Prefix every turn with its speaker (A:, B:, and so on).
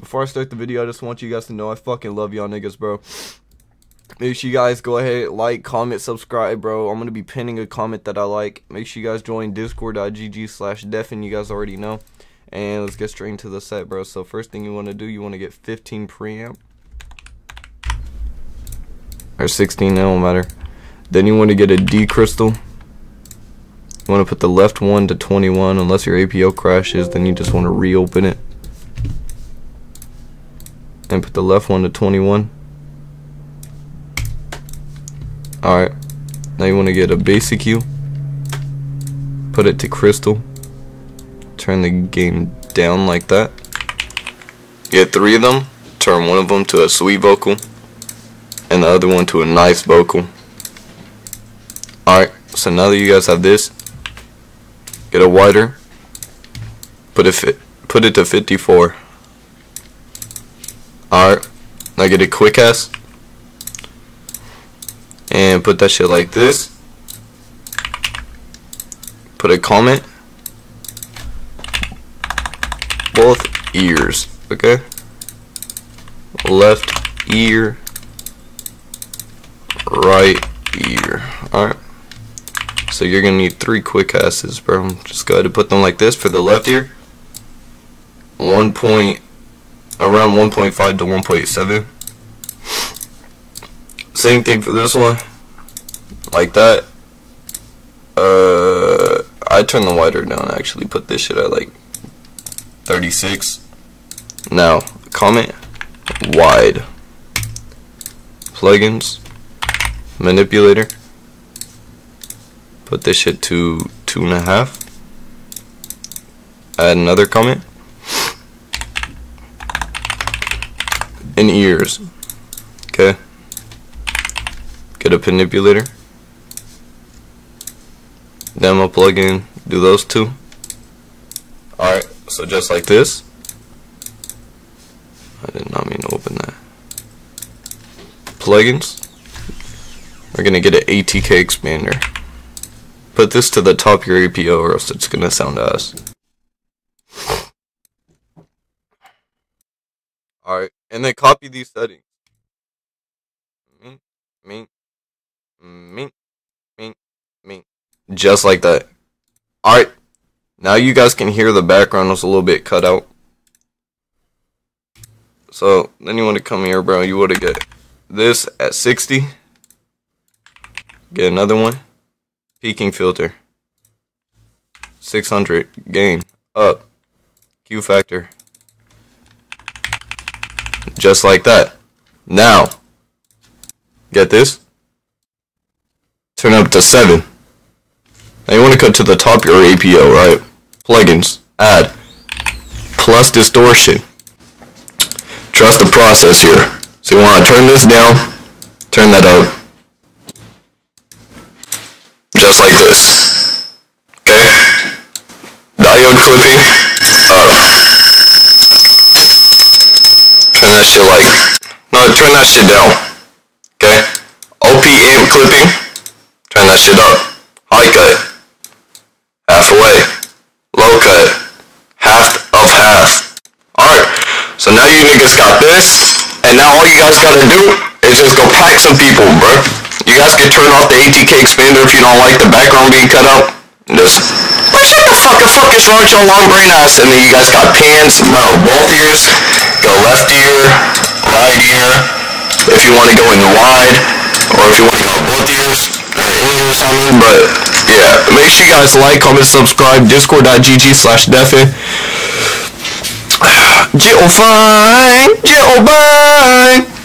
A: before I start the video, I just want you guys to know I fucking love y'all niggas, bro. Make sure you guys go ahead, like, comment, subscribe, bro. I'm gonna be pinning a comment that I like. Make sure you guys join discord.gg slash deafenn, you guys already know. And let's get straight into the set, bro. So first thing you want to do, you want to get 15 preamp. Or 16, that don't matter. Then you want to get a D crystal. You want to put the left one to 21. Unless your APO crashes, then you just want to reopen it. And put the left one to 21. Alright. Now you want to get a basic U. Put it to crystal turn the game down like that. Get three of them, turn one of them to a sweet vocal, and the other one to a nice vocal. Alright, so now that you guys have this, get a wider, put it, put it to 54. Alright, now get a quick ass, and put that shit like this. Put a comment both ears, okay? Left ear, right ear, alright? So you're gonna need three quick asses, bro. Just go ahead and put them like this for the left ear. One point, around 1.5 to 1.7. Same thing for this one. Like that. Uh, I turn the wider down. actually put this shit at like 36. Now, comment wide. Plugins, manipulator. Put this shit to two and a half. Add another comment. And ears. Okay. Get a manipulator. Demo plugin. Do those two. Alright. So just like this. I did not mean to open that. Plugins. We're gonna get an ATK expander. Put this to the top of your APO or else it's gonna sound ass. Alright, and then copy these settings. Mm, me, me, mm, me, me, me. Just like that. Alright. Now you guys can hear the background was a little bit cut out. So then you want to come here, bro. You want to get this at 60. Get another one. Peaking filter. 600. Gain. Up. Q factor. Just like that. Now. Get this. Turn up to 7. Now you want to cut to the top of your APO, right? plugins, add, plus distortion. Trust the process here. So you want to turn this down, turn that up. Just like this. Okay? Diode clipping, up. Turn that shit like, no, turn that shit down. Okay? OPM clipping, turn that shit up. High cut, halfway low cut, half of half. Alright, so now you niggas got this, and now all you guys gotta do is just go pack some people, bro. You guys can turn off the ATK expander if you don't like the background being cut out. Just, bro, shut the fuck, the fuck is wrong with your long brain ass? And then you guys got pans, bro, both ears, left ear, right ear, if you want to go in the wide, or if you want to go both ears, or something, but yeah, make sure you guys like, comment, subscribe, discord.gg slash deafenn. Jill fine, Jill fine.